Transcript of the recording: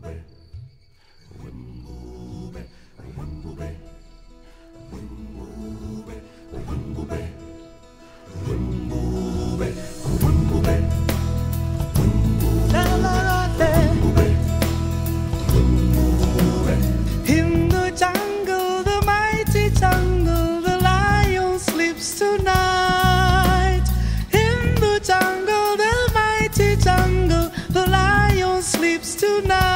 Wimbube. Wimbube. Wimbube. Wimbube. Wimbube. Wimbube. Wimbube. La la la la. Wimbube. Wimbube. In the jungle, the mighty jungle, the lion sleeps tonight. In the jungle, the mighty jungle, the lion sleeps tonight.